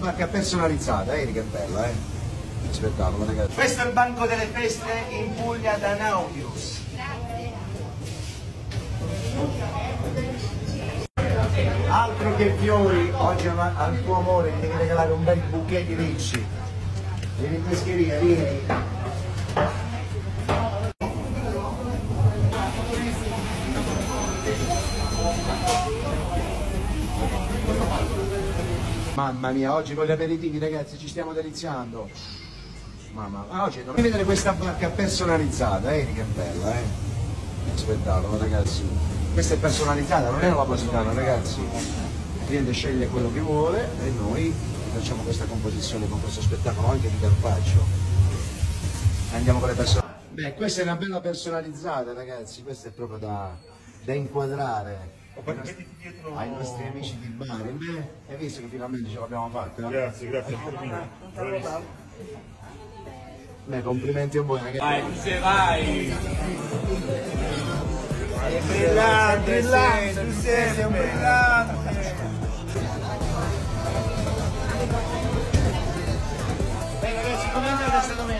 Marca personalizzata, vedi che bella, eh? Spettacolo, ragazzi. Questo è il banco delle feste in Puglia da Nautilus. Altro che fiori, oggi al tuo amore ti devi regalare un bel bouquet di ricci. Vieni in pescheria, vieni. Mamma mia, oggi con gli aperitivi ragazzi ci stiamo deliziando. Mamma, ma oggi dobbiamo vedere questa barca personalizzata, vedi che bella, eh? Spettacolo ragazzi. Questa è personalizzata, non è una positana ragazzi. Il cliente sceglie quello che vuole e noi facciamo questa composizione con questo spettacolo anche di Carpaccio. Andiamo con le persone. Beh, questa è una bella personalizzata ragazzi, questa è proprio da, da inquadrare poi mettiti dietro ai nostri amici di Bari. Beh, hai visto che finalmente ce l'abbiamo fatta? Grazie, grazie per a Beh, complimenti a voi ragazzi. Vai, se vai! Sei brillante, brillante, tu sei un brillante! Beh ragazzi, com'è questa domenica?